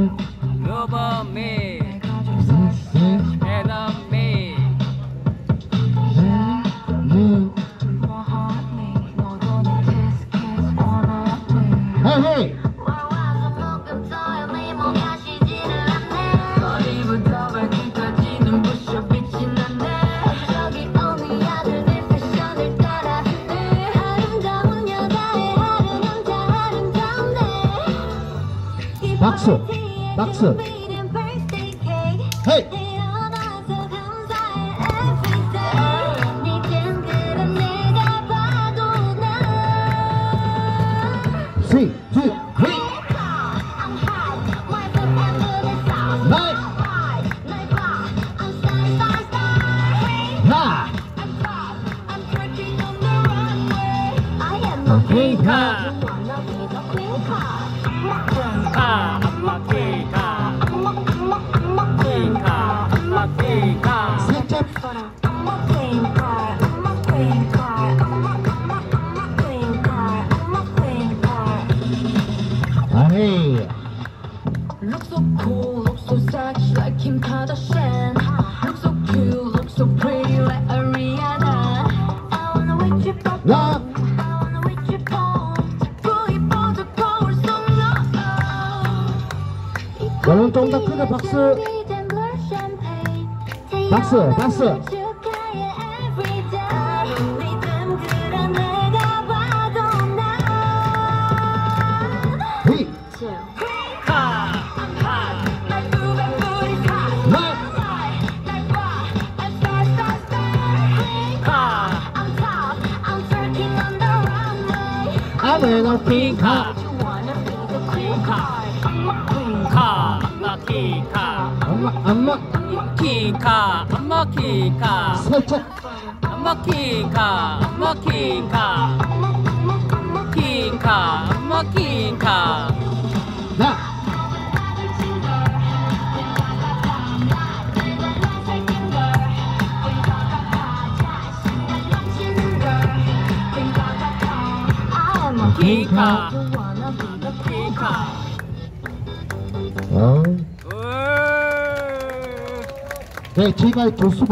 Love me, 음, and me. 음. 헤이 헤이 머리부터 발끝까지는 부셔 빛이 나네 저기 오는 아들들 패션을 따라 늘 아름다운 여자의 하루 남자 아름다운데 이 박수, 파티에 박수. 준비된 birthday cake 헤이 태어나서 감사해 everyday 이 car 아 헤이 Look so cool, look so sexy like Kim Kardashian. Look so cute, look so pretty like Ariana. I wanna wait you for 라 I wanna wait you for 불이 뻗어 거울 속 너. 여러분 좀더 크게 박수. 박수, 박수. little king car. You wanna be the king car. I'm a king car. I'm a king car. I'm a king car. I'm a king car. I'm a king car. I'm a king car. I'm a king car. I'm a king car. 기카 기카 어? 네 제발 교수